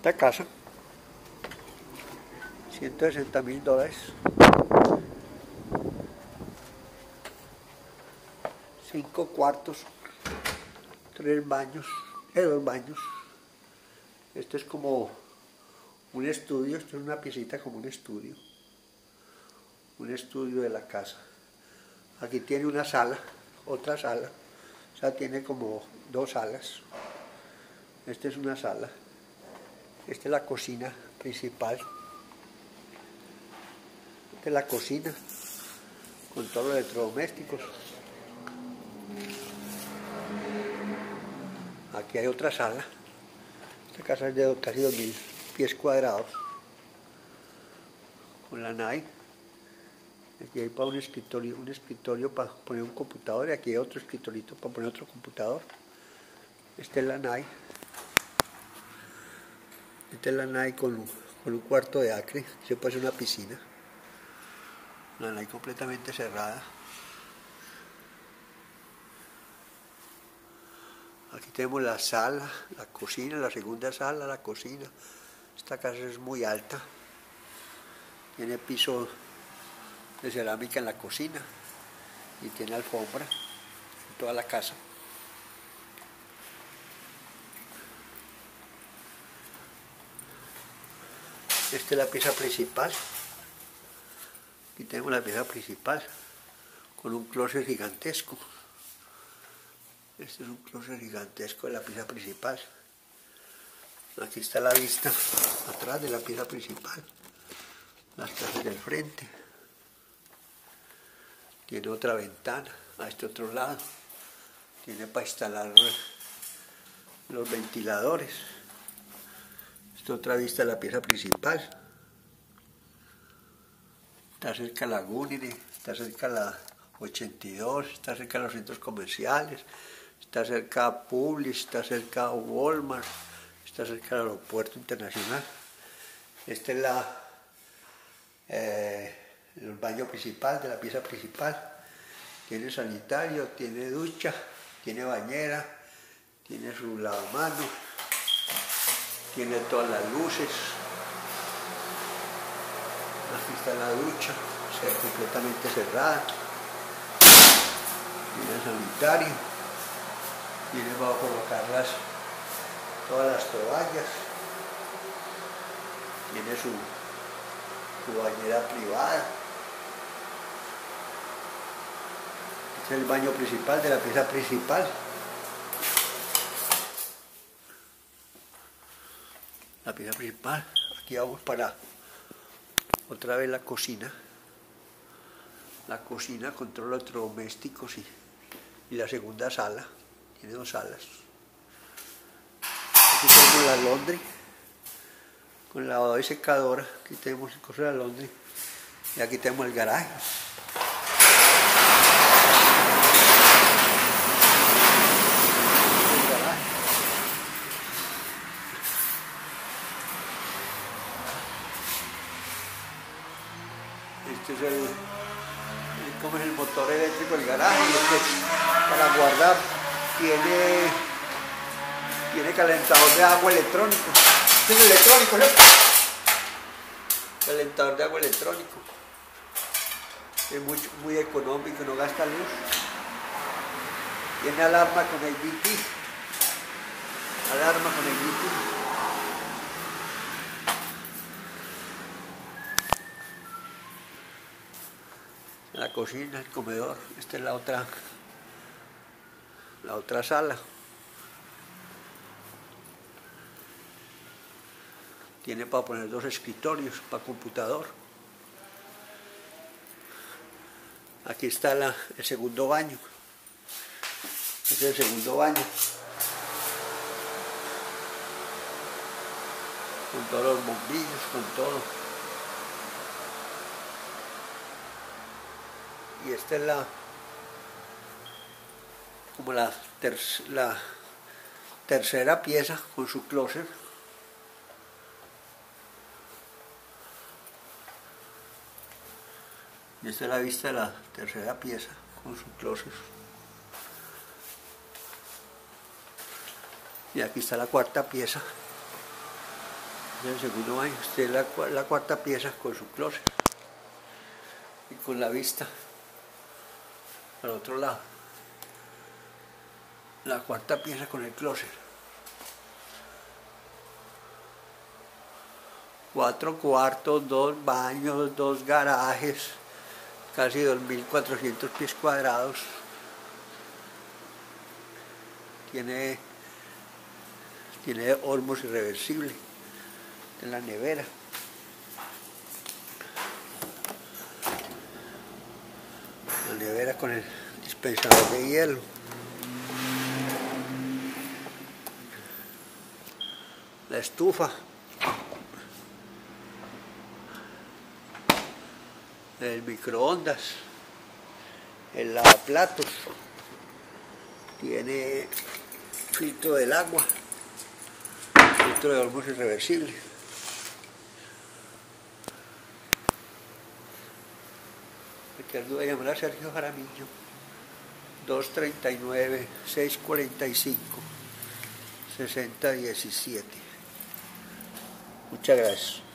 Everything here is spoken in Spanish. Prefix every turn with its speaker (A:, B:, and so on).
A: Esta casa, 160 mil dólares. Cinco cuartos, tres baños, eh, dos baños. Este es como un estudio, esto es una piecita como un estudio. Un estudio de la casa. Aquí tiene una sala, otra sala. O sea, tiene como dos salas. Esta es una sala. Esta es la cocina principal. Esta es la cocina con todos los electrodomésticos. Aquí hay otra sala. Esta casa es de casi 2.000 pies cuadrados. Con la NAI. Aquí hay para un escritorio, un escritorio para poner un computador y aquí hay otro escritorito para poner otro computador. Esta es la NAI. Es la NAI con, con un cuarto de acre, puede hacer una piscina. La NAI completamente cerrada. Aquí tenemos la sala, la cocina, la segunda sala, la cocina. Esta casa es muy alta. Tiene piso de cerámica en la cocina y tiene alfombra en toda la casa. Esta es la pieza principal. Aquí tenemos la pieza principal con un closet gigantesco. Este es un closet gigantesco de la pieza principal. Aquí está la vista atrás de la pieza principal. Las casas del frente. Tiene otra ventana a este otro lado. Tiene para instalar los ventiladores. Esta otra vista de la pieza principal. Está cerca la Gunine, está cerca la 82, está cerca los centros comerciales, está cerca a Publix, está cerca Walmart, está cerca del aeropuerto internacional. Este es la, eh, el baño principal de la pieza principal. Tiene sanitario, tiene ducha, tiene bañera, tiene su lavamanos, tiene todas las luces. Aquí está la ducha, completamente cerrada. Tiene sanitario. Tiene para colocar las, todas las toallas. Tiene su, su bañera privada. Este es el baño principal de la pieza principal. La pieza principal. Aquí vamos para otra vez la cocina. La cocina con todos los electrodomésticos y, y la segunda sala. Tiene dos salas. Aquí tenemos la laundry con lavadora y secadora. Aquí tenemos el coso de la laundry. Y aquí tenemos el garaje. El garaje. Es el, ¿cómo es el motor eléctrico del garaje? Para guardar. Tiene, tiene calentador de agua electrónico. Es electrónico, ¿no? Calentador de agua electrónico. Es muy, muy económico, no gasta luz. Tiene alarma con el BP. Alarma con el BP. Cocina, el comedor. Esta es la otra, la otra sala. Tiene para poner dos escritorios para computador. Aquí está el segundo baño. Este es el segundo baño. Con todos los bombillos, con todo. Y esta es la como la, ter- la tercera pieza con su closet. Y esta es la vista de la tercera pieza con su closet. Y aquí está la cuarta pieza. El segundo baño, usted la, la cuarta pieza con su closet y con la vista al otro lado. La cuarta pieza con el closet. Cuatro cuartos, dos baños, dos garajes, casi 2.400 pies cuadrados. Tiene, tiene hormos irreversible en la nevera. La nevera con el dispensador de hielo. La estufa. El microondas. El lavaplatos. Tiene filtro del agua. Filtro de hormos irreversible. Duda llamar a Sergio Jaramillo. 239-645-6017. Muchas gracias.